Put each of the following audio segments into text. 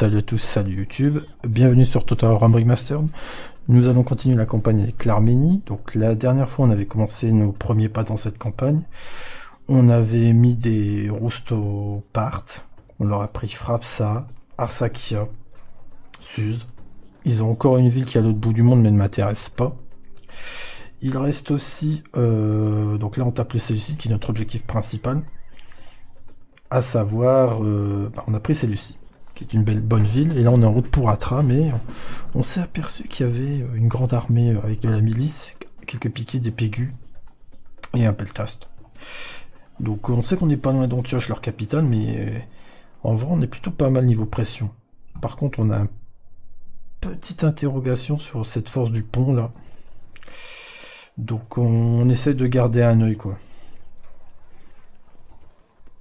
Salut à tous, salut YouTube, bienvenue sur Total War Master. Nous allons continuer la campagne avec l'Arménie. Donc la dernière fois on avait commencé nos premiers pas dans cette campagne. On avait mis des Rousto Part, on leur a pris Frapsa, Arsakia, Suse. Ils ont encore une ville qui est à l'autre bout du monde mais ne m'intéresse pas. Il reste aussi, euh, donc là on tape le Séleucide qui est notre objectif principal. À savoir, euh, bah, on a pris Séleucide qui est une belle bonne ville. Et là, on est en route pour Atra, mais on s'est aperçu qu'il y avait une grande armée avec de la milice, quelques piquets, des pégus et un peltast. Donc on sait qu'on n'est pas loin d'Antioche, leur capitale, mais euh, en vrai, on est plutôt pas mal niveau pression. Par contre, on a une petite interrogation sur cette force du pont là. Donc on, essaie de garder un œil quoi.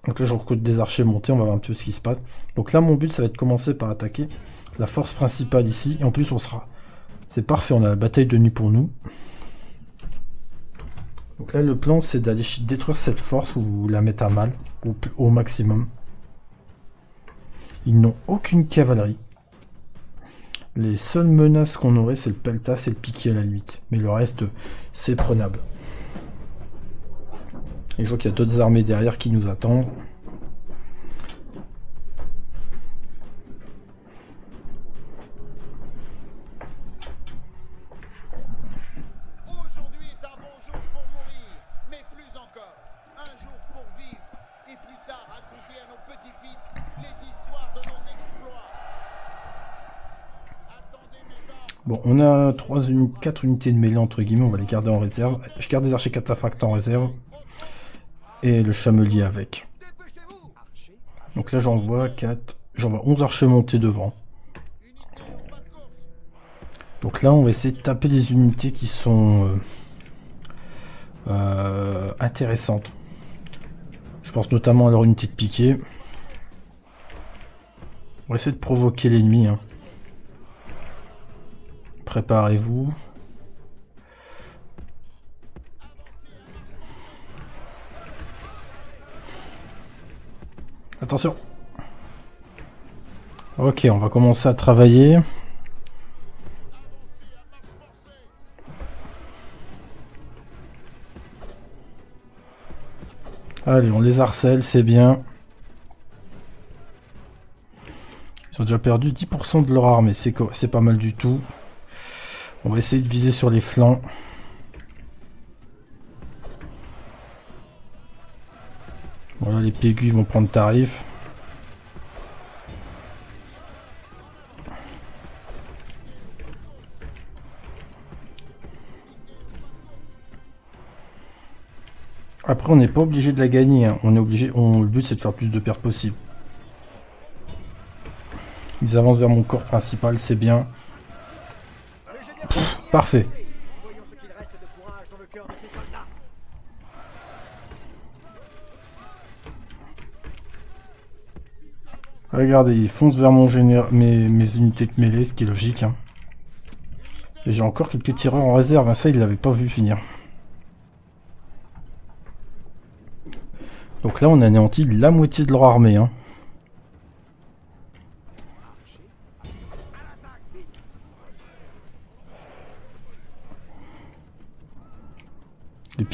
Donc là, je recrute des archers montés, on va voir un peu ce qui se passe. Donc là, mon but, ça va être de commencer par attaquer la force principale ici. Et en plus, on sera... C'est parfait, on a la bataille de nuit pour nous. Donc là, le plan, c'est d'aller détruire cette force ou la mettre à mal au, maximum. Ils n'ont aucune cavalerie. Les seules menaces qu'on aurait, c'est le peltas et le piqué à la limite. Mais le reste, c'est prenable. Et je vois qu'il y a d'autres armées derrière qui nous attendent. Bon, on a 3, 4 unités de mêlée entre guillemets, on va les garder en réserve. Je garde des archers cataphractes en réserve. Et le chamelier avec. Donc là j'envoie 4, j'envoie 11 archers montés devant. Donc là on va essayer de taper des unités qui sont euh, euh, intéressantes. Je pense notamment à leur unité de piqué. On va essayer de provoquer l'ennemi. Hein. Préparez-vous. Attention. Ok, on va commencer à travailler. Allez, on les harcèle, c'est bien. Ils ont déjà perdu 10% de leur armée, c'est pas mal du tout. On va essayer de viser sur les flancs. Voilà, les pégus vont prendre tarif. Après, on n'est pas obligé de la gagner. Hein. On est obligé. Le but, c'est de faire plus de pertes possible. Ils avancent vers mon corps principal, c'est bien. Parfait. Regardez, ils foncent vers mon mes, unités de mêlée, ce qui est logique. Hein. Et j'ai encore quelques tireurs en réserve, hein. ça il l'avait pas vu finir. Donc là on a anéanti la moitié de leur armée. Hein.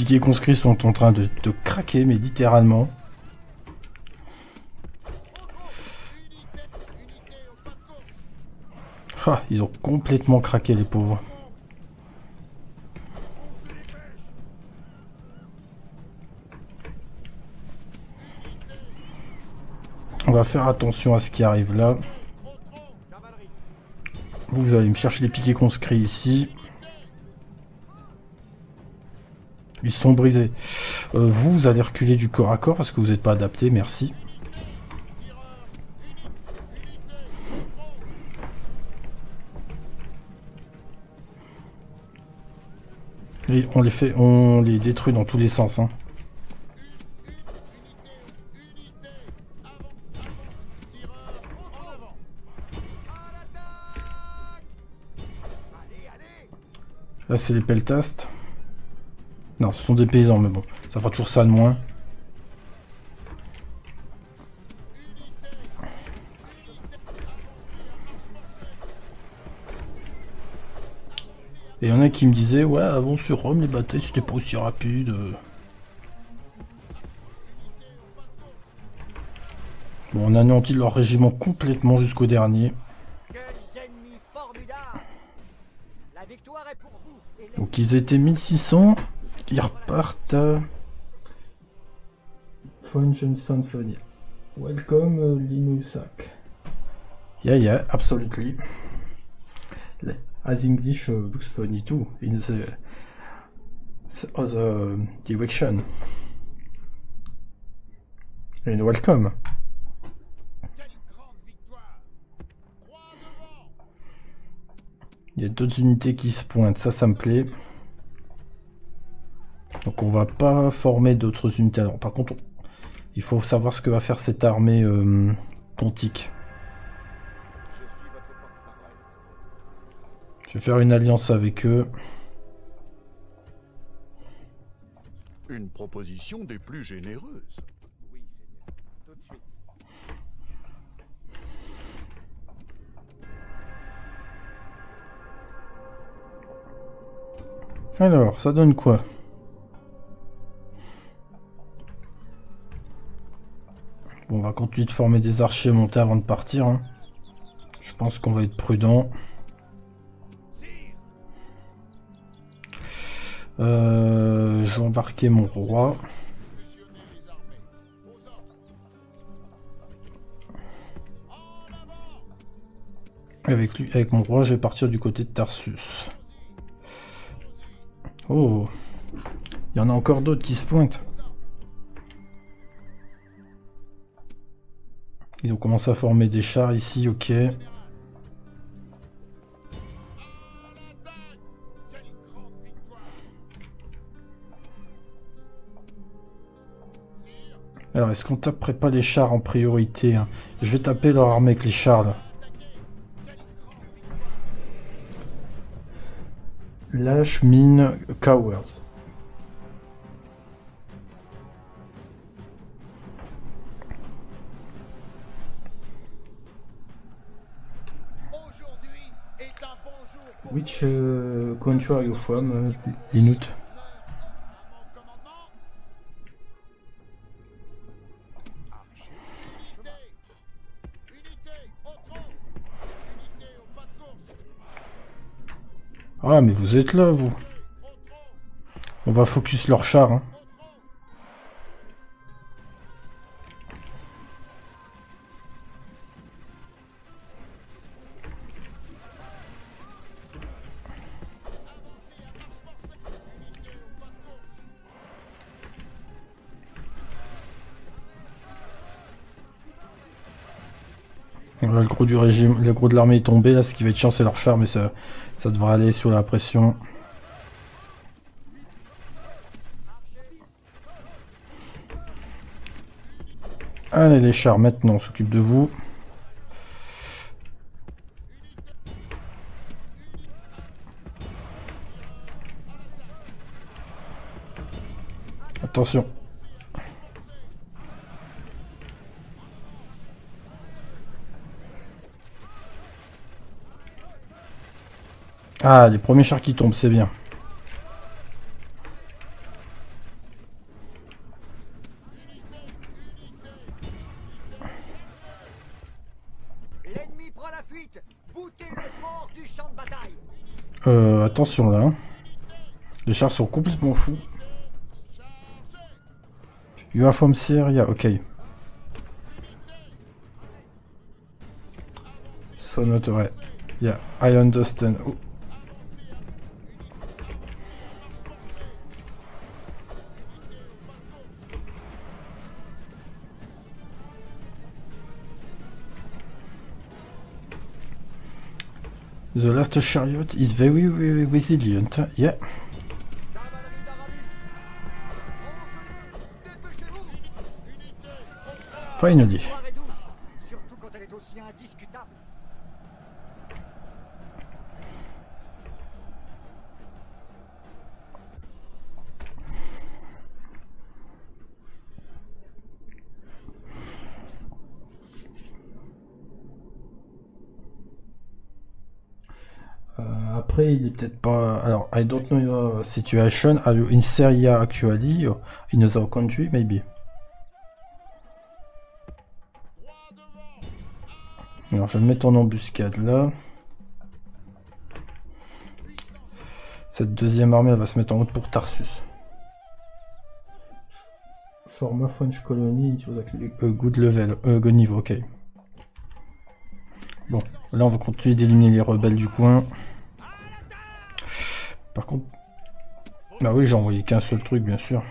Les piquets conscrits sont en train de craquer, mais littéralement. Ah, ils ont complètement craqué les pauvres. On va faire attention à ce qui arrive là. Vous, allez me chercher les piquets conscrits ici. Ils sont brisés. Euh, vous, vous allez reculer du corps à corps parce que vous n'êtes pas adapté, merci. on les fait, on les détruit dans tous les sens. Hein. Là, c'est les peltastes. Non, ce sont des paysans, mais bon, ça fera toujours ça de moins. Et il y en a qui me disaient, ouais, avant sur Rome, les batailles, c'était pas aussi rapide. Bon, on anéantit leur régiment complètement jusqu'au dernier. Donc ils étaient 1600 ils repartent. Function Symphony. Welcome uh, Linusak. Yeah, yeah, absolutely. As English uh, looks funny too, in the, the other direction. And welcome. Il y a d'autres unités qui se pointent, ça, ça me plaît. Donc on va pas former d'autres unités. Alors par contre, il faut savoir ce que va faire cette armée euh, pontique. Je vais faire une alliance avec eux. Une proposition des plus généreuses. Alors, ça donne quoi? Bon, on va continuer de former des archers montés avant de partir. Hein. Je pense qu'on va être prudent. Euh, je vais embarquer mon roi. Avec, lui, avec mon roi, je vais partir du côté de Tarsus. Oh Il y en a encore d'autres qui se pointent. Ils ont commencé à former des chars ici, ok. Alors, est-ce qu'on taperait pas les chars en priorité hein Je vais taper leur armée avec les chars, là. Lâche, mine, cowards. Which uh, country are you from, uh, Linut Ah, mais vous êtes là, vous. On va focus leur char. Hein. Gros du régime, le gros de l'armée est tombé. Là, ce qui va être chiant, c'est leur char, mais ça, ça devrait aller sous la pression. Allez, les chars, maintenant, on s'occupe de vous. Attention. Ah, les premiers chars qui tombent, c'est bien. Euh, attention là. Les chars sont complètement fous. You are from Syria, ok. So not right. Yeah, I understand. Oh. The last chariot is very, very resilient. Yeah. Finally. Peut-être pas. Alors, I don't know your situation. Are you in Syria actually? In other country, maybe? Alors, je vais me mettre en embuscade là. Cette deuxième armée, elle va se mettre en route pour Tarsus. Format French Colony, a good level, euh, good niveau, ok. Bon, là on va continuer d'éliminer les rebelles du coin. Par contre... Bah oui, j'ai envoyé qu'un seul truc, bien sûr.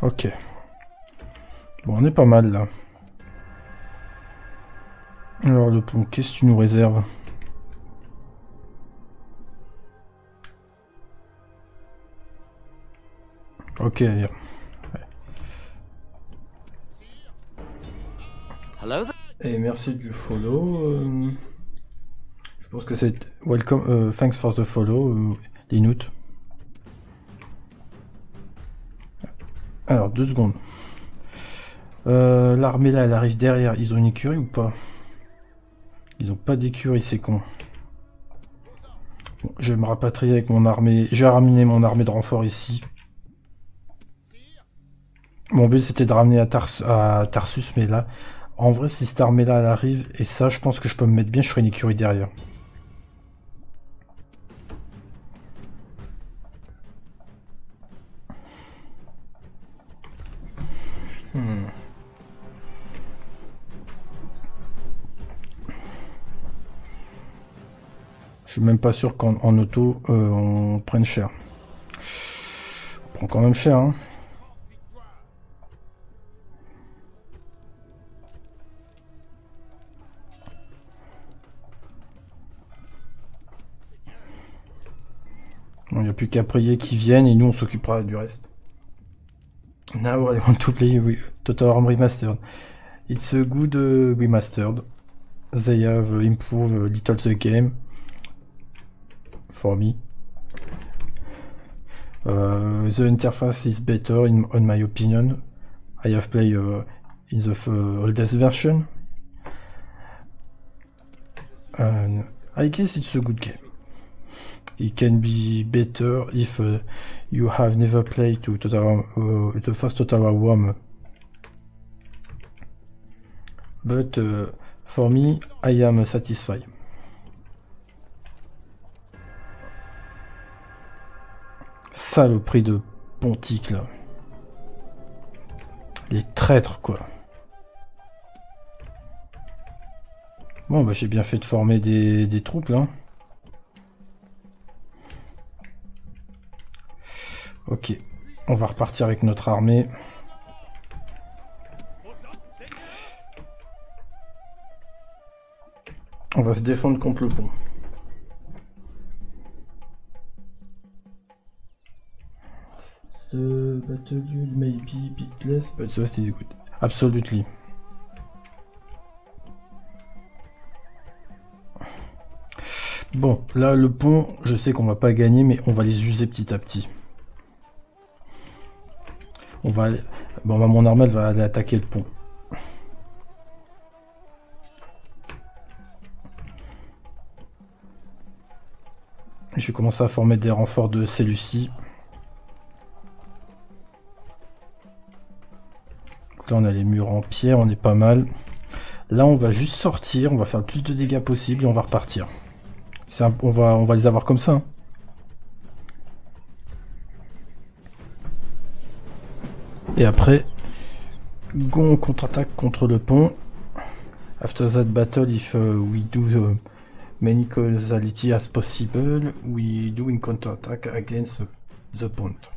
Ok. Bon, on est pas mal là. Alors le pont, qu'est-ce que tu nous réserves? Ok. Et merci du follow. Euh, je pense que c'est welcome, euh, thanks for the follow, euh, Linut. Alors deux secondes. L'armée là, elle arrive derrière. Ils ont une écurie ou pas? Ils ont pas d'écurie, c'est con. je vais me rapatrier avec mon armée. Je vais ramener mon armée de renfort ici. Mon but c'était de ramener à, Tarsus, mais là, en vrai, si cette armée-là arrive, et ça, je pense que je peux me mettre bien, je ferai une écurie derrière. Hmm. Je suis même pas sûr qu'en auto, euh, on prenne cher. On prend quand même cher, hein. Plus qu'à prier viennent et nous on s'occupera du reste. Now I want to play Total Arm Remastered. It's a good uh, remastered. They have improved a little the game for me. Uh, the interface is better in on my opinion. I have played uh, in the oldest version. And I guess it's a good game. It can be better if uh, you have never played to Total, uh, the first Total War. But uh, for me, I am satisfied. Saloperie de Pontique, là. Les traîtres, quoi. Bon, bah j'ai bien fait de former des, des troupes, là. Ok. On va repartir avec notre armée. On va se défendre contre le pont. The battle may be bitless, but the is good. Absolutely. Bon, là, le pont, je sais qu'on va pas gagner, mais on va les user petit à petit. On va Bon, mon armée va aller attaquer le pont. Je vais commencer à former des renforts de Célucie. Là, on a les murs en pierre, on est pas mal. Là, on va juste sortir, on va faire le plus de dégâts possible et on va repartir. on, va, on va les avoir comme ça. Hein. Et après, go contre-attaque contre le pont. After that battle, if uh, we do uh, many causality as possible, we do in counter-attack against the pont.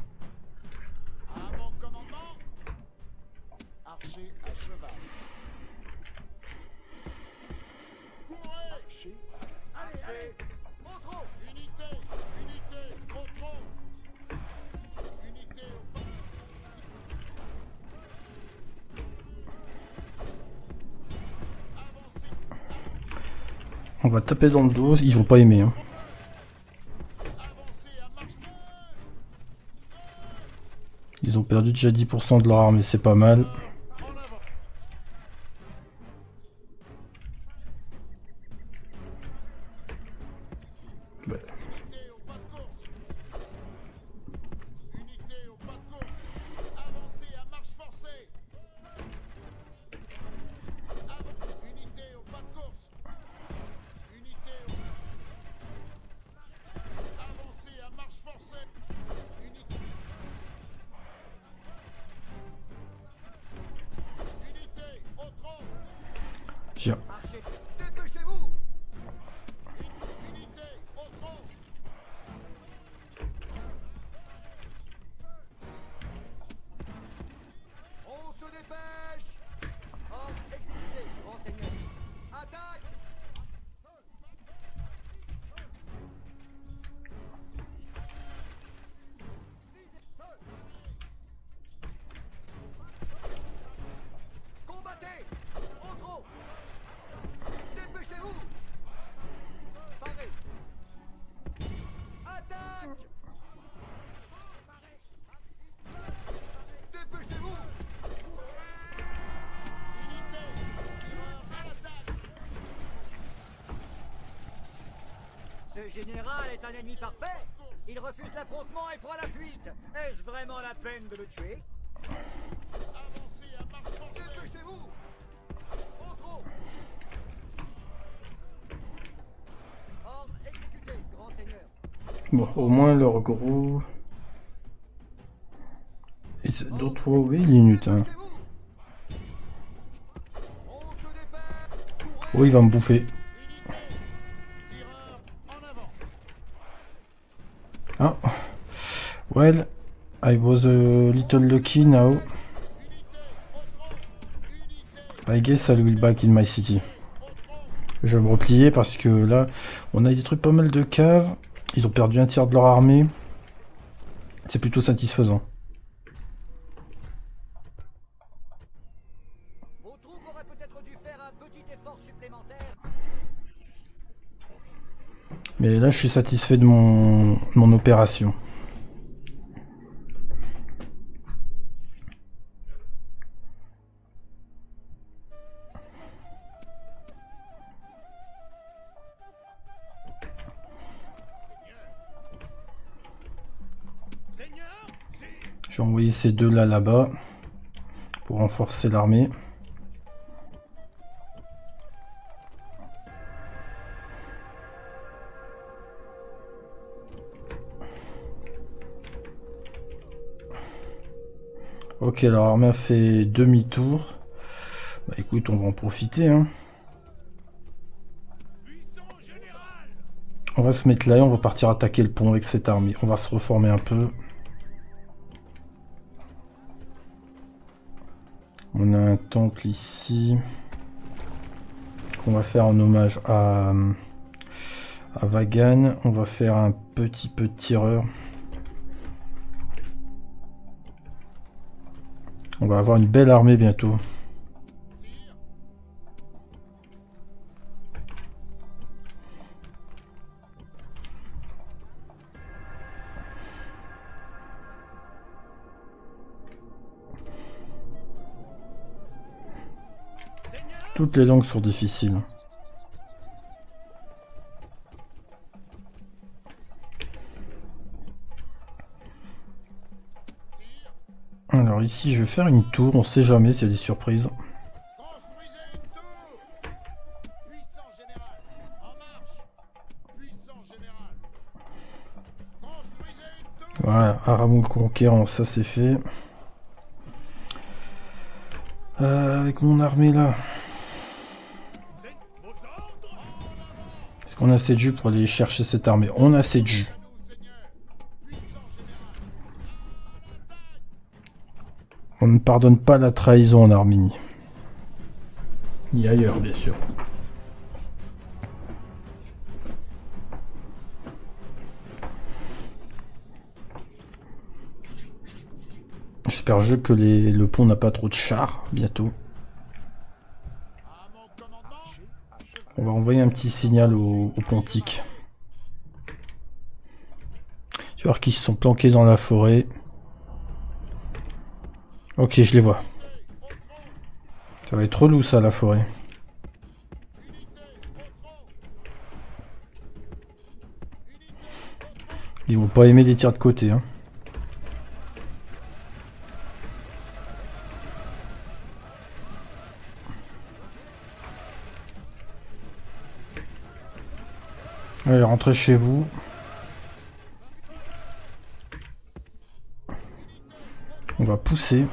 Va taper dans le dos, ils vont pas aimer. Hein. Ils ont perdu déjà 10% de leur armée, c'est pas mal. Général est un ennemi parfait. Il refuse l'affrontement et prend la fuite. Est-ce vraiment la peine de le tuer? Avancez à marche Dépêchez-vous Ordre exécuté, grand seigneur. Bon, au moins leur gros... D'autres fois, oui, minutes. Hein. Oh, il va me bouffer. Ah. Well, I was a little lucky now. I guess I will back in my city. Je vais me replier parce que là, on a détruit pas mal de caves. Ils ont perdu un tiers de leur armée. C'est plutôt satisfaisant. Mais là, je suis satisfait de mon, mon opération. Ces deux là là-bas pour renforcer l'armée. Ok, alors l'armée a fait demi-tour. Bah écoute, on va en profiter. Hein. On va se mettre là et on va partir attaquer le pont avec cette armée. On va se reformer un peu. On a un temple ici. Qu'on va faire en hommage à, à Vagan. On va faire un petit peu de tireur. On va avoir une belle armée bientôt. Toutes les langues sont difficiles. Alors ici, je vais faire une tour. On sait jamais s'il y a des surprises. Voilà, Aramou conquérant, ça c'est fait. Euh, avec mon armée là. Qu'on a assez de pour aller chercher cette armée On a assez de. On ne pardonne pas la trahison en Arménie. Ni ailleurs, bien sûr. J'espère que le pont n'a pas trop de chars bientôt. On va envoyer un petit signal au, au pontique. Tu vois qu'ils se sont planqués dans la forêt. Ok, je les vois. Ça va être relou ça, la forêt. Ils vont pas aimer les tirs de côté. Hein. Allez, rentrez chez vous. On va pousser.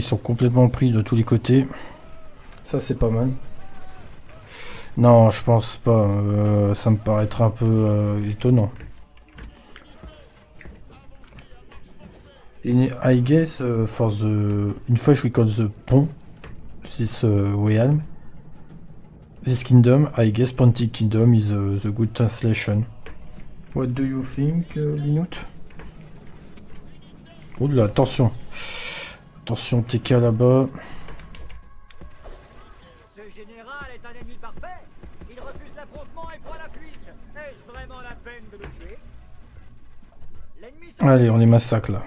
Ils sont complètement pris de tous les côtés. Ça, c'est pas mal. Non, je pense pas. Euh, ça me paraîtra un peu euh, étonnant. I guess uh, for the in French we call the pont this uh, realm this kingdom I guess Pontic Kingdom is uh, the good translation. What do you think, uh, Linut Oh là, attention. Attention, TK là-bas. Ce général est un ennemi parfait. Il refuse l'affrontement et prend la fuite. Est-ce vraiment la peine de le tuer? L'ennemi Allez, on les massacre là.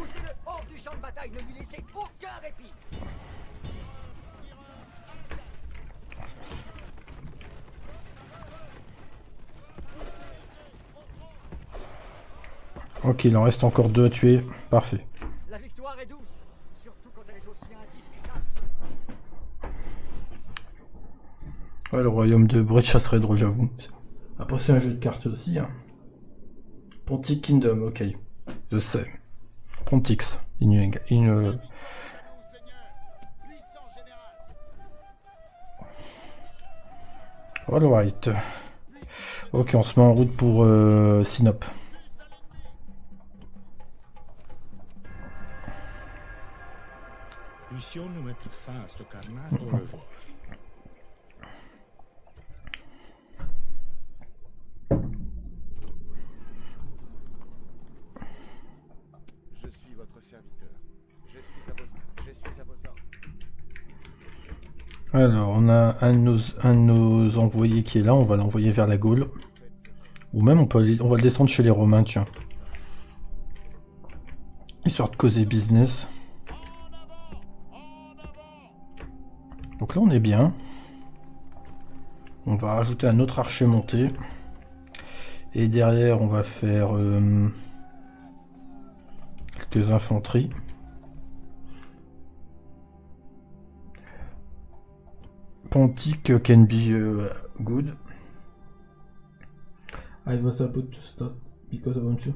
Ok, il en reste encore deux à tuer. Parfait. Le royaume de ça serait drôle, j'avoue. Après, c'est un jeu de cartes aussi. Hein. Kingdom, ok. The same. Pontix. In, in, euh, Alright. Ok, on se met en route pour euh, Sinop. Puissions-nous mettre fin à ce carnage revoir. Je suis votre serviteur. Je suis à vos, je suis à vos ordres. Alors, on a un de, nos, envoyés qui est là, on va l'envoyer vers la Gaule. Ou même on va le descendre chez les Romains, tiens. Histoire de causer business. Donc là on est bien. On va rajouter un autre archer monté. Et derrière on va faire euh, quelques infanteries. Pontic can be uh, good. I was about to start because I want to.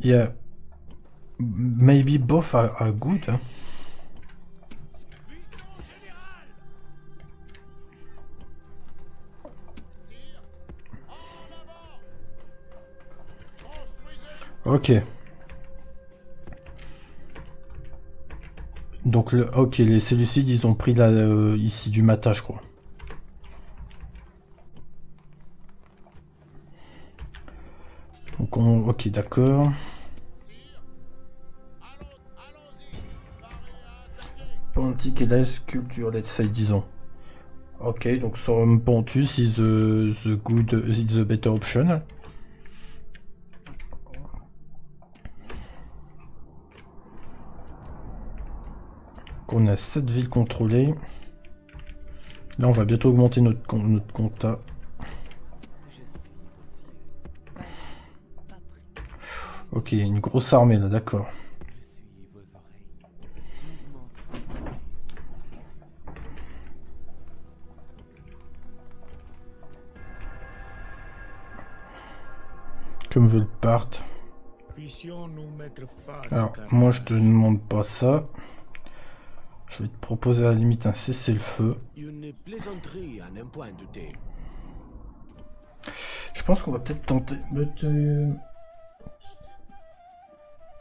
Yeah. Maybe both are, are good. hein. Ok. Donc le, ok, les cellucides, ils ont pris là euh, ici du matin, je crois. Donc on, ok, d'accord. Pontic et la sculpture, let's say, disons. Ok, donc Sorum Pontus is the, the good, is the better option. Donc on a 7 villes contrôlées. Là, on va bientôt augmenter notre, notre compta. Ok, il y a une grosse armée là, d'accord. Comme veut le part. Alors, moi je te demande pas ça. Je vais te proposer à la limite un cessez-le-feu. Je pense qu'on va peut-être tenter. euh,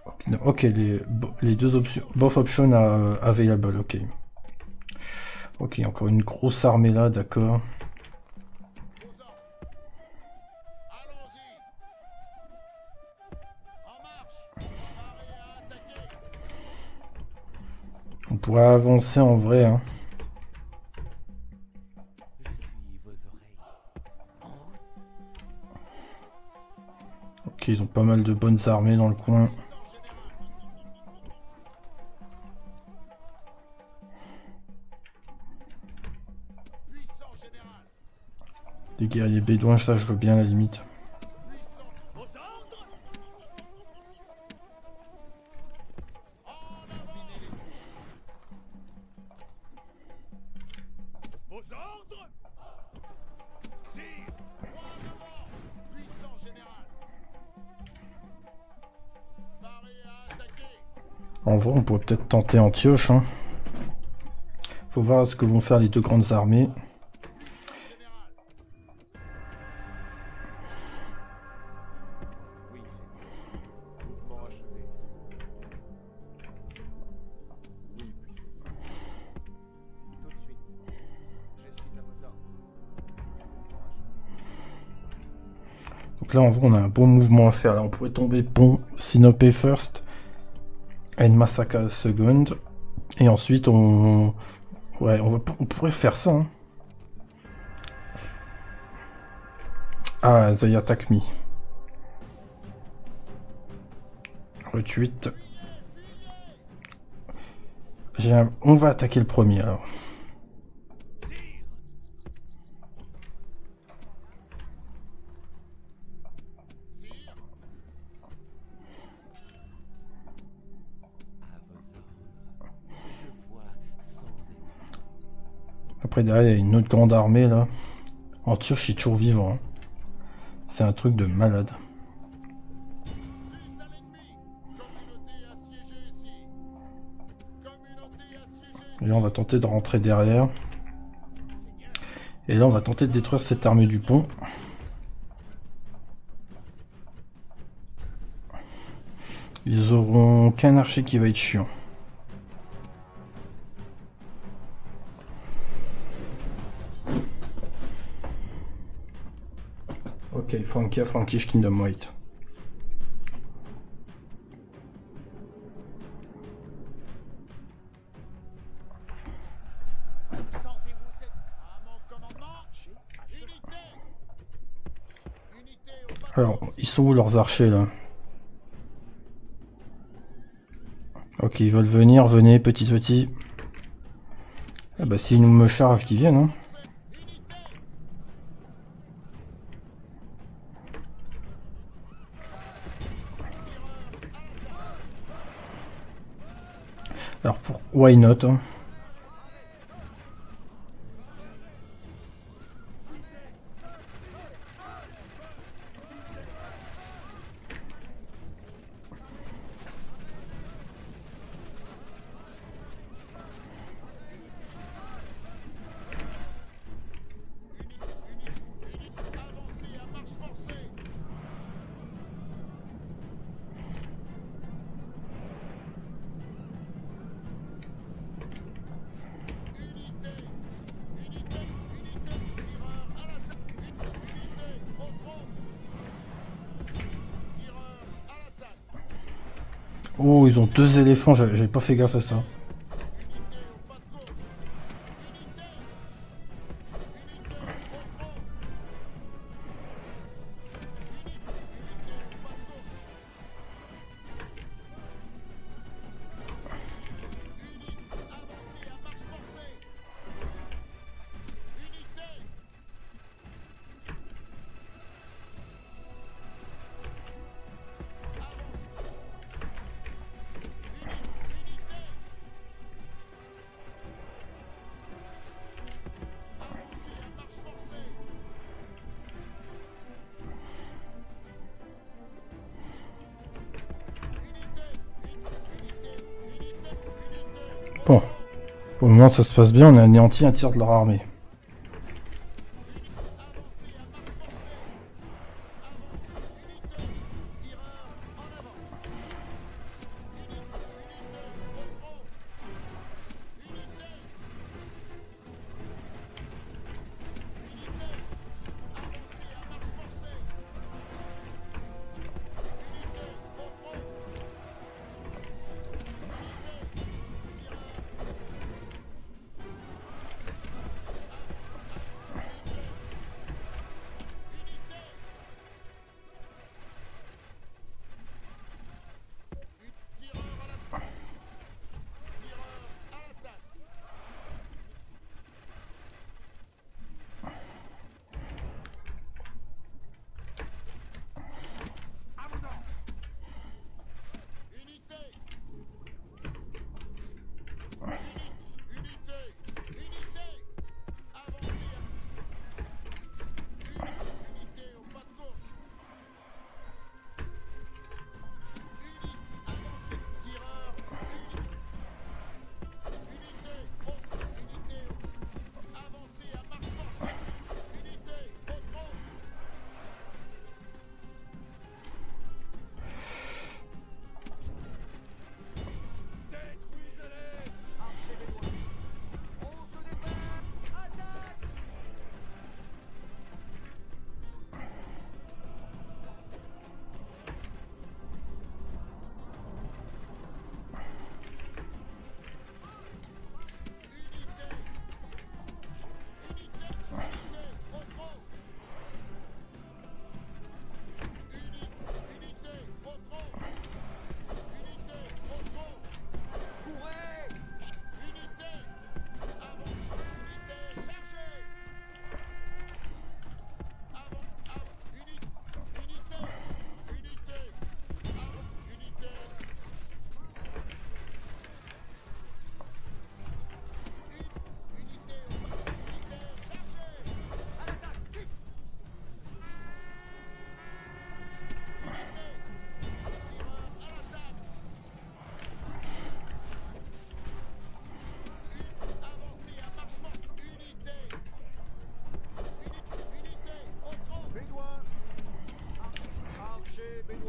Ok, non, ok, les, deux options. Both options are euh, available, ok. Ok, encore une grosse armée là, d'accord. Pourrait avancer en vrai, hein. Ok, ils ont pas mal de bonnes armées dans le coin. Les guerriers bédouins, ça je veux bien la limite. On pourrait peut-être tenter Antioche, hein. Faut voir ce que vont faire les deux grandes armées. Donc là, en vrai, on a un bon mouvement à faire. Là, on pourrait tomber pont, Sinope first, and Massacre second. Et ensuite, on... Ouais, on, va... on pourrait faire ça, hein. Ah, they attack. Retweet. Un- On va attaquer le premier, alors. Derrière, une autre grande armée, là. Antioche est toujours vivant. hein. C'est un truc de malade. Et on va tenter de rentrer derrière. Et là, on va tenter de détruire cette armée du pont. Ils auront qu'un archer qui va être chiant. Ok, Frankia, Frankish, Kingdom White. Alors, ils sont où leurs archers là? Ok, ils veulent venir, venez, petit petit. Ah bah s'ils nous me chargent, qu'ils viennent. Hein. Alors pour why not hein. Deux éléphants, j'ai pas fait gaffe à ça. Ça se passe bien. On a anéanti un tiers de leur armée.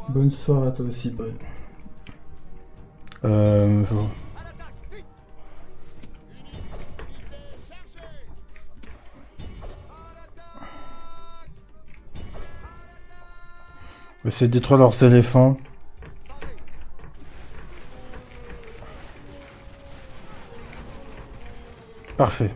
Bonne soirée à toi aussi, bonne. Euh, On essayer de détruire leurs éléphants. Parfait.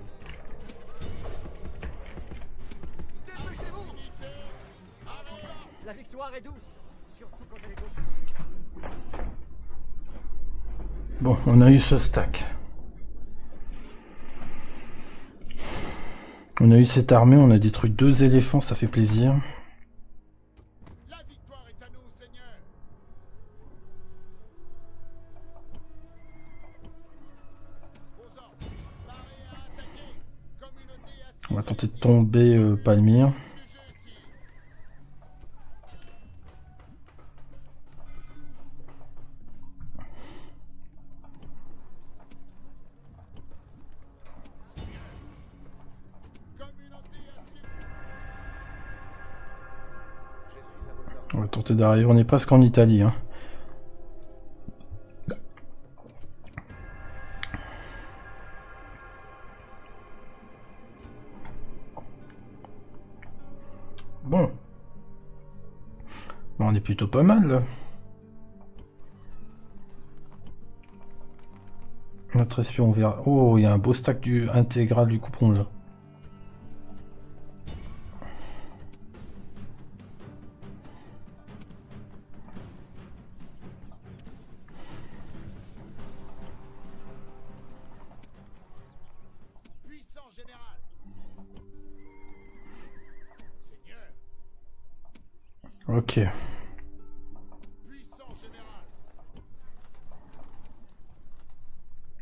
A eu ce stack. On a eu cette armée, on a détruit deux éléphants, ça fait plaisir. La victoire est à nous, Seigneur. On va tenter de tomber euh, Palmyre. On va tenter d'arriver, on est presque en Italie. Hein. Bon. On est plutôt pas mal. Notre espion vert. Oh, il y a un beau stack du intégral du coupon là.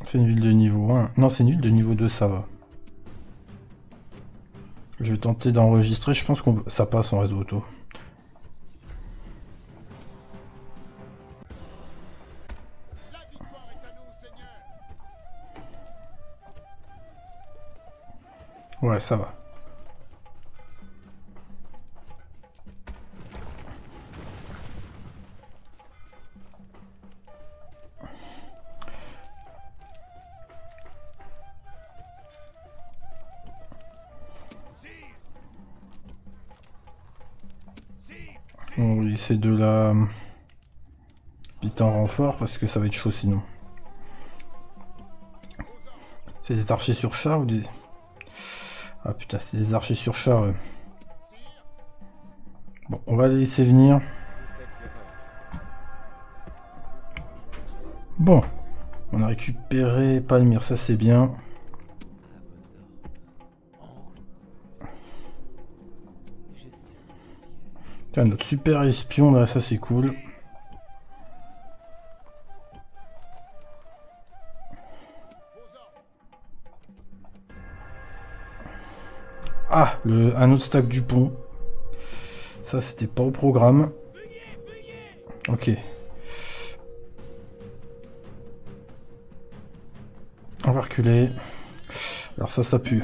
C'est une ville de niveau 1. Non, c'est une ville de niveau 2, ça va. Je vais tenter d'enregistrer. Je pense que ça passe en réseau auto. Ouais, ça va. De la vite en renfort parce que ça va être chaud sinon. C'est des archers sur char ou des... Ah putain, c'est des archers sur char. Bon, on va les laisser venir. Bon, on a récupéré Palmyre, ça c'est bien. Tiens, notre super espion là, ça c'est cool. Ah, le, un autre stack du pont. Ça c'était pas au programme. Ok. On va reculer. Alors ça, ça pue.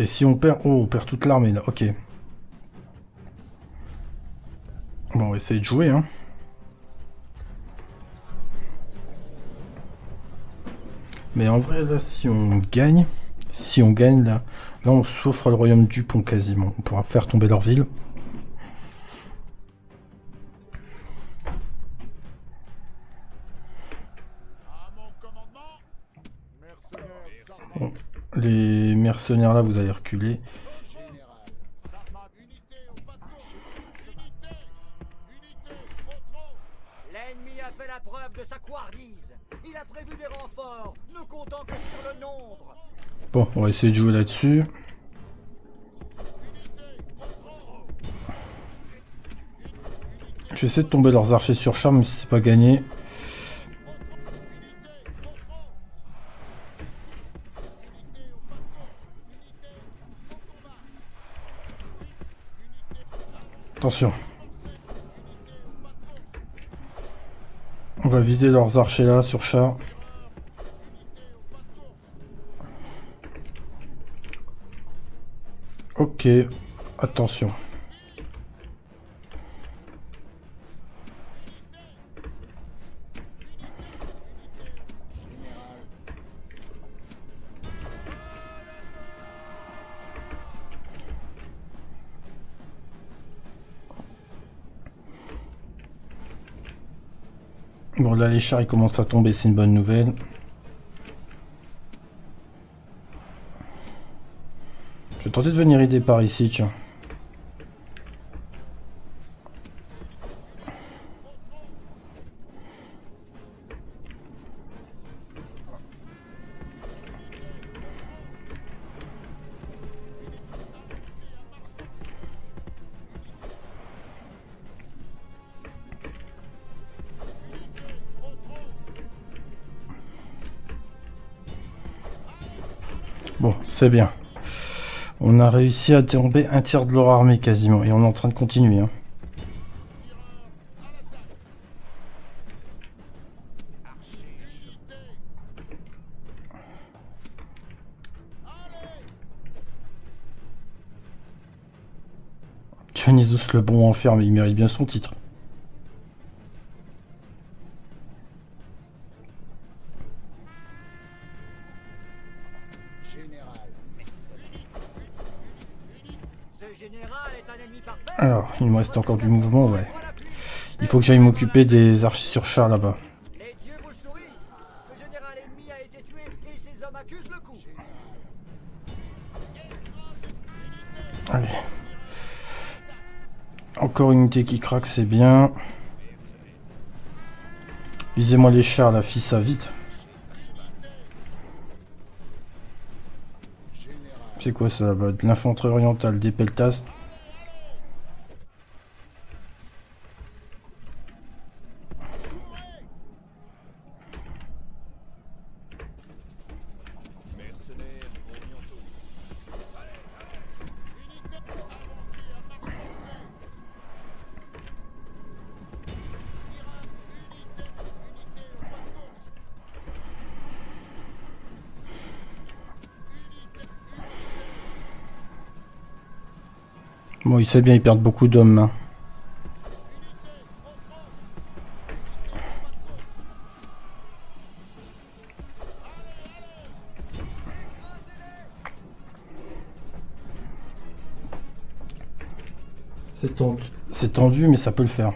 Et si on perd... Oh, on perd toute l'armée là, ok. Bon, on va essayer de jouer, hein. Mais en vrai, là, si on gagne... Si on gagne, là... Là, on s'offre le royaume du pont, quasiment. On pourra faire tomber leur ville. Unité, unité, trop trop. L'ennemi a fait la preuve de sa couardise. Il a prévu des renforts, ne comptant que sur le nombre. Bon, on va essayer de jouer là-dessus. Je vais essayer de tomber leurs archers sur charme, mais si c'est pas gagné. Attention. On va viser leurs archers là sur char. Ok, attention. Là les chars ils commencent à tomber, c'est une bonne nouvelle. Je vais tenter de venir aider par ici, tiens. Bien. On a réussi à tomber un tiers de leur armée quasiment. Et on est en train de continuer. hein. Dionysus le bon enferme, il mérite bien son titre. Alors, il me reste encore du mouvement, ouais. Il faut que j'aille m'occuper des archers sur char là-bas. Allez. Encore une unité qui craque, c'est bien. Visez-moi les chars, la fille, ça vite. C'est quoi ça là-bas De l'infanterie orientale, des peltas. Sait bien, ils perdent beaucoup d'hommes. hein. C'est tendu. C'est tendu, mais ça peut le faire.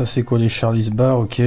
Ça c'est quoi les Charlie's Bar, ok.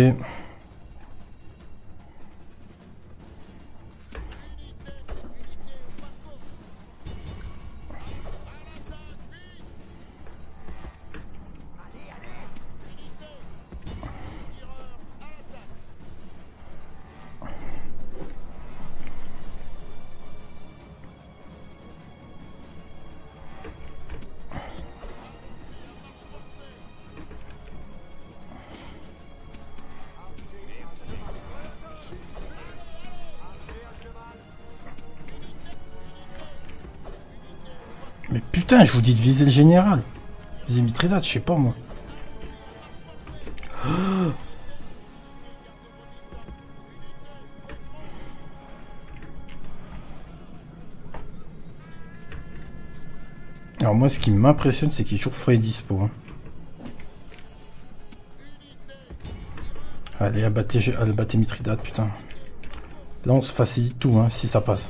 Je vous dis de viser le général. Viser Mithridate, je sais pas moi. Alors moi, ce qui m'impressionne, c'est qu'il est toujours frais et dispo. hein. Allez, abattez, abattez Mithridate, putain. Là, on se facilite tout, hein, si ça passe.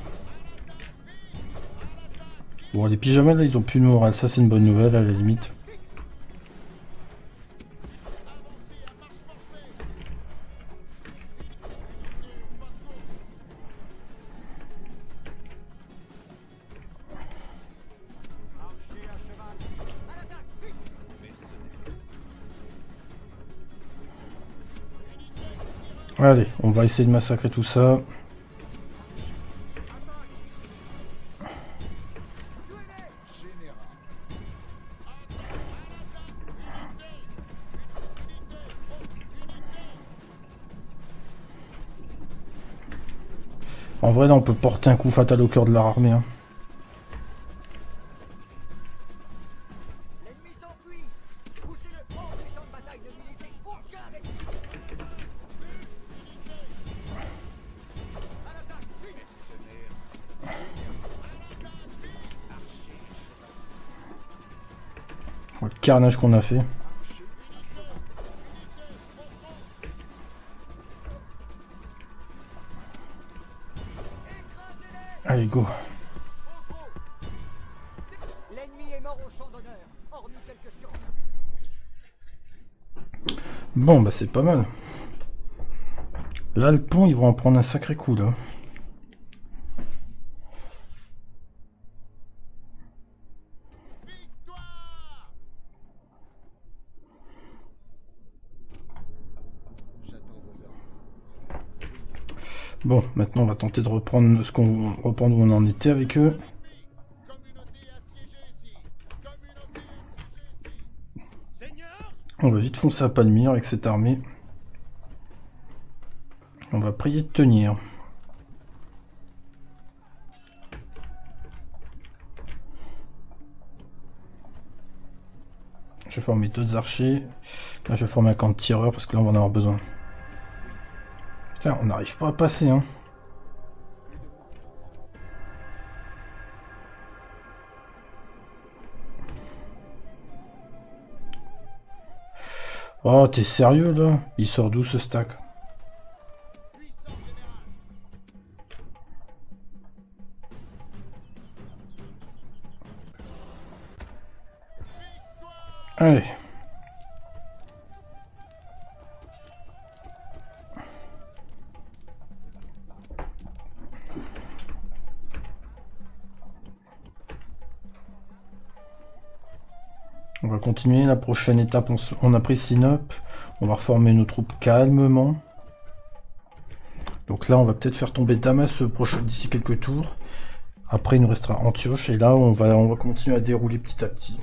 Bon, les pyjamas, là, ils ont plus de morale. Ça, c'est une bonne nouvelle, à la limite. Allez, on va essayer de massacrer tout ça. En vrai, là, on peut porter un coup fatal au cœur de leur armée. hein. Le carnage qu'on a fait. Bon, bah c'est pas mal. Là, le pont, ils vont en prendre un sacré coup, là. Bon, maintenant, on va tenter de reprendre ce qu'on reprendre où on en était avec eux. On va vite foncer à Palmyre avec cette armée. On va prier de tenir. Je vais former d'autres archers. Là, je vais former un camp de tireurs parce que là, on va en avoir besoin. Putain, on n'arrive pas à passer, hein. Oh, t'es sérieux, là? Il sort d'où, ce stack? Allez. Continuer. La prochaine étape, on, a pris Sinop. On va reformer nos troupes calmement. Donc là, on va peut-être faire tomber Damas euh, d'ici quelques tours. Après, il nous restera Antioche. Et là, on va, on va continuer à dérouler petit à petit.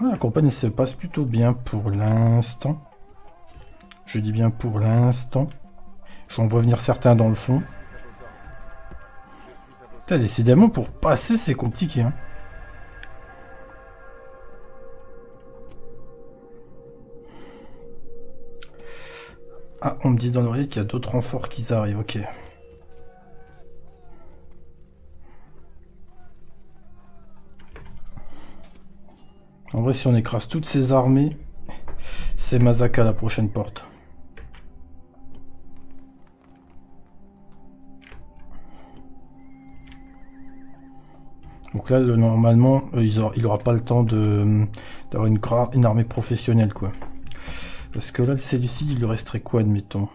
La campagne se passe plutôt bien pour l'instant. Je dis bien pour l'instant. J'en vois venir certains dans le fond. Décidément, pour passer, c'est compliqué. Hein. Ah, on me dit dans l'oreille qu'il y a d'autres renforts qui arrivent, ok. En vrai, si on écrase toutes ces armées, c'est Mazaka la prochaine porte. Donc là, le- normalement, euh, il aura pas le temps d'avoir une armée professionnelle, quoi. Parce que là, le Séleucide, il lui resterait quoi, admettons?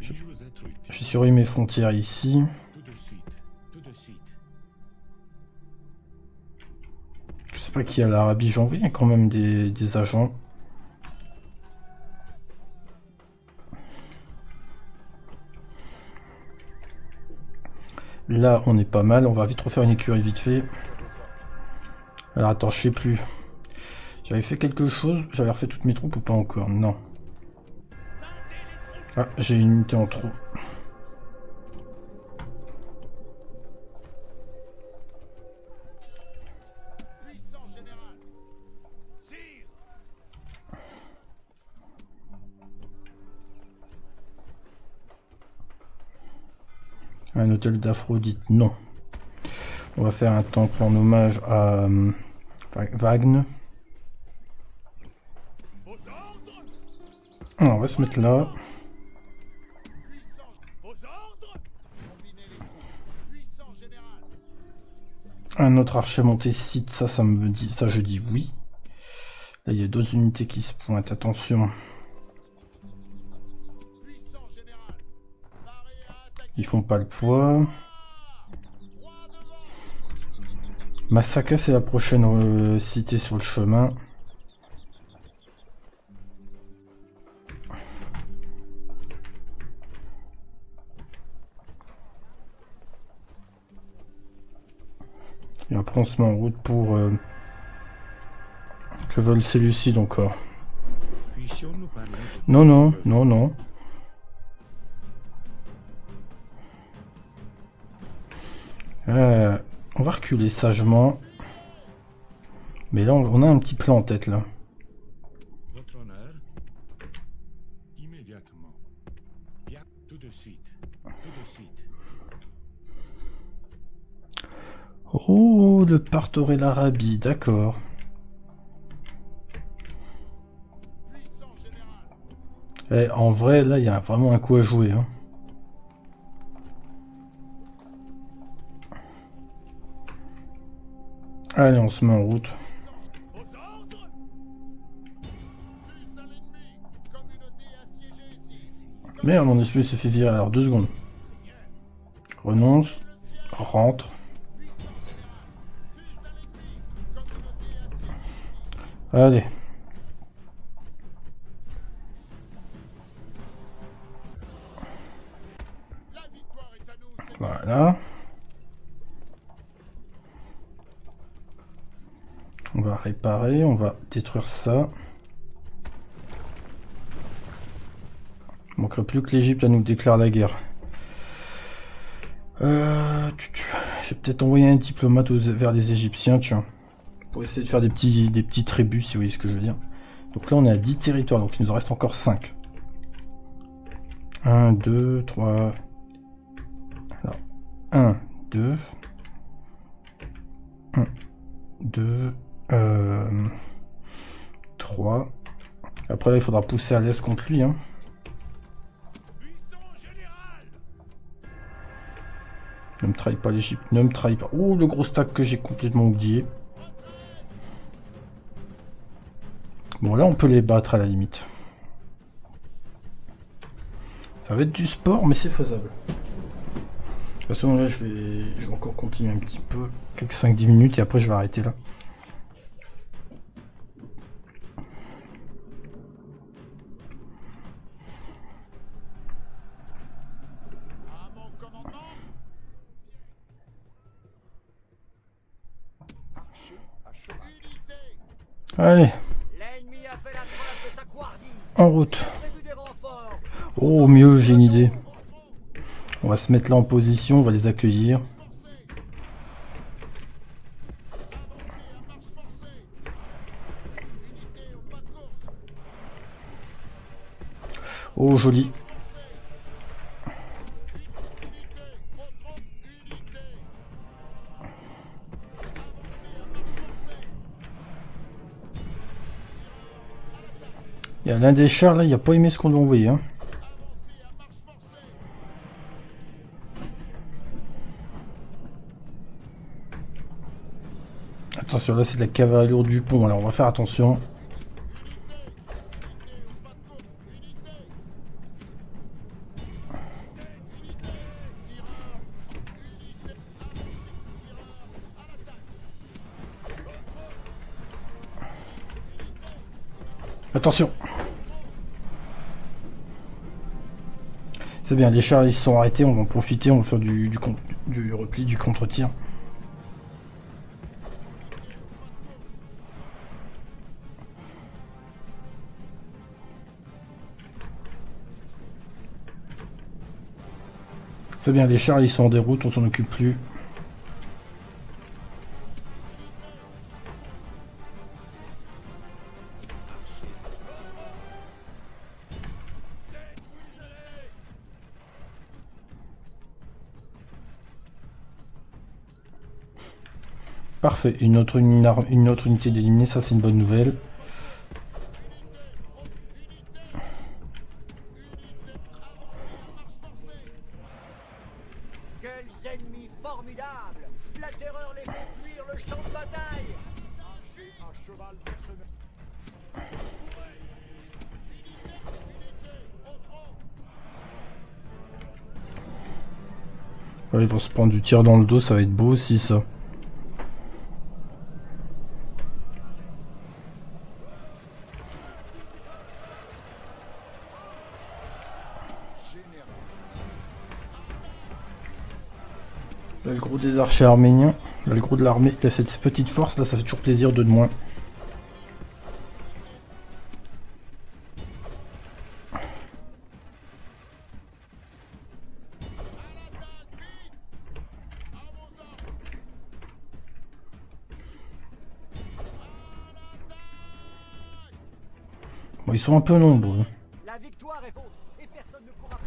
J'ai surveillé mes frontières ici. Je sais pas qui a l'Arabie, j'en a quand même des agents. Là, on est pas mal. On va vite refaire une écurie vite fait. Alors, attends, je sais plus. J'avais fait quelque chose. J'avais refait toutes mes troupes ou pas encore? Non. Ah, j'ai une unité en trop. Un hôtel d'Aphrodite, non. On va faire un temple en hommage à euh, Wagner. On va se mettre là. Un autre archer monté site, ça, ça me dit, ça je dis oui. Là, il y a deux unités qui se pointent, attention. Ils font pas le poids. Droit devant. Masaka, c'est la prochaine euh, cité sur le chemin. Et après, on se met en route pour euh, le vol Séleucide encore. Puissions-nous parler de Non, non, non, non. Euh, on va reculer sagement. Mais là, on a un petit plan en tête, là. votre honneur Immédiatement. Bien, tout de suite. Tout de suite. Oh, le Partoré l'Arabie, d'accord. Eh, en vrai, là, il y a vraiment un coup à jouer. Hein. Allez, on se met en route. Merde, mon esprit se fait virer. Alors, deux secondes. Renonce. Rentre. Allez. Réparer, on va détruire ça. Il manquerait plus que l'Égypte à nous déclare la guerre. Euh, vais peut-être envoyer un diplomate vers les Égyptiens, tiens. Pour essayer de faire des petits, des petits tribus, si vous voyez ce que je veux dire. Donc là, on est à 10 territoires, donc il nous en reste encore 5. 1, 2, 3, 1, 2, 1, 2, euh, 3. Après là, il faudra pousser à l'est contre lui. Hein. Ne me trahis pas l'Égypte, ne me trahis pas. Oh, le gros stack que j'ai complètement oublié. Bon, là, on peut les battre à la limite. Ça va être du sport, mais c'est faisable. De toute façon, là, je vais, je vais encore continuer un petit peu, quelques 5-10 minutes, et après, je vais arrêter là. Couardise. en route. Oh, mieux, j'ai une idée. On va se mettre là en position, on va les accueillir. Oh, joli. Il y a l'un des chars là, il a pas aimé ce qu'on lui a envoyé. Hein. Attention, là c'est de la cavalerie du pont, alors on va faire attention. Attention C'est bien, les chars ils sont arrêtés, on va en profiter, on va faire du, du, du repli, du contre-tir. C'est bien, les chars ils sont en déroute, on s'en occupe plus. Parfait, une autre, une, ar- une autre unité d'éliminer, ça c'est une bonne nouvelle. Ils vont se prendre du tir dans le dos, ça va être beau aussi ça. Arméniens, là, le gros de l'armée, il a cette petite force, là ça fait toujours plaisir de de moins. Bon, ils sont un peu nombreux. La victoire est vôtre et personne ne pourra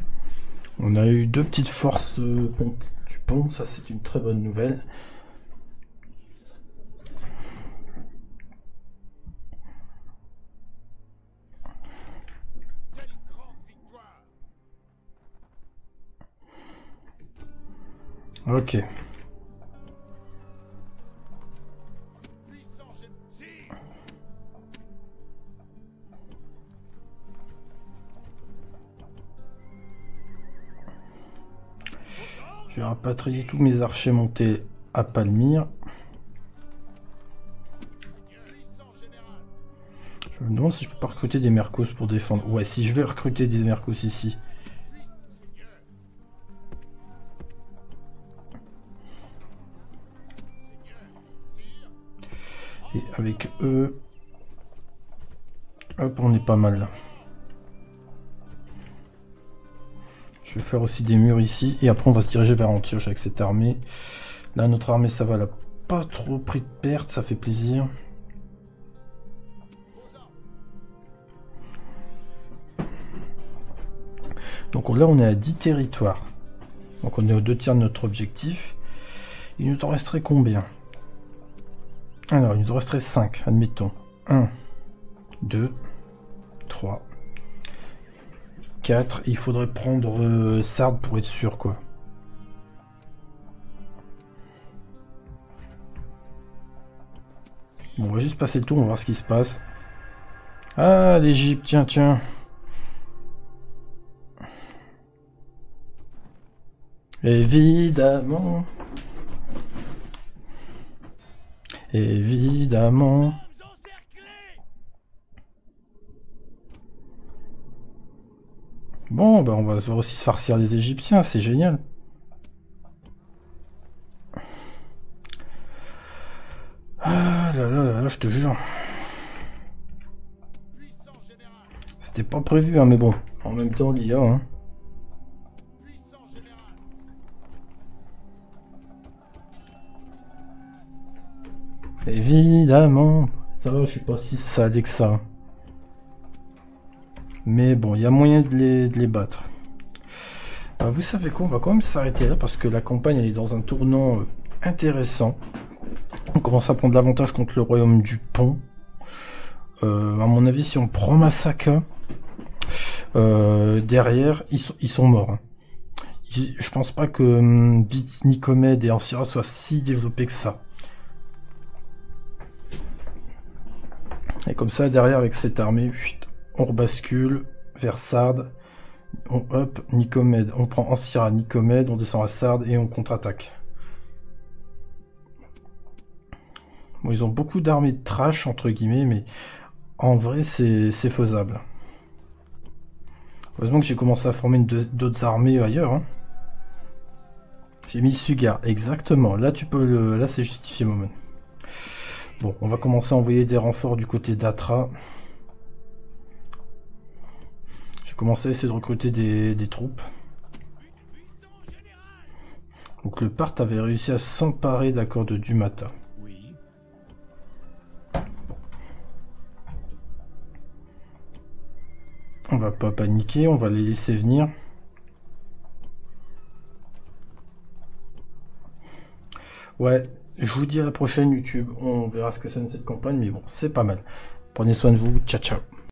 On a eu deux petites forces euh, pont, ça c'est une très bonne nouvelle. Ok. Je vais rapatrier tous mes archers montés à Palmyre. Je me demande si je peux pas recruter des Mercos pour défendre. Ouais, si je vais recruter des Mercos ici. Et avec eux... Hop, on est pas mal là. Je vais faire aussi des murs ici. Et après, on va se diriger vers Antioche avec cette armée. Là, notre armée, ça va. Elle a pas trop pris de pertes. Ça fait plaisir. Donc là, on est à 10 territoires. Donc on est aux deux tiers de notre objectif. Il nous en resterait combien? Alors, il nous en resterait 5, admettons. 1, 2, 3, 4. Il faudrait prendre euh, Sardes pour être sûr, quoi. Bon, on va juste passer le tour, on va voir ce qui se passe. Ah, l'Égypte, tiens, tiens. Évidemment. Évidemment. Bon, ben on va aussi se farcir les Égyptiens, c'est génial. Ah là là là là, je te jure. C'était pas prévu, hein, mais bon, en même temps, l'IA, hein. Évidemment, ça va, je suis pas si salé que ça. Mais bon, il y a moyen de les, battre. Euh, vous savez quoi, on va quand même s'arrêter là parce que la campagne est dans un tournant euh, intéressant. On commence à prendre l'avantage contre le royaume du pont. Euh, à mon avis, si on prend Masaka, euh, derrière, ils sont, morts. hein. Ils- Je pense pas que hum, Bit, Nicomède et Ancira soient si développés que ça. Et comme ça, derrière, avec cette armée, on rebascule vers Sardes. On, hop, Nicomède. On prend Ancira, Nicomède, on descend à Sardes et on contre-attaque. Bon, ils ont beaucoup d'armées de trash, entre guillemets, mais en vrai, c'est faisable. Heureusement que j'ai commencé à former d'autres armées ailleurs. hein. J'ai mis Sugar, exactement. Là, tu peux le, là, c'est justifié, Moment. Bon, on va commencer à envoyer des renforts du côté d'Atra. J'ai commencé à essayer de recruter des, troupes. Donc le Part avait réussi à s'emparer d'accord de Dumata. On va pas paniquer, on va les laisser venir. Ouais, je vous dis à la prochaine YouTube. On verra ce que ça donne cette campagne, mais bon, c'est pas mal. Prenez soin de vous. Ciao, ciao.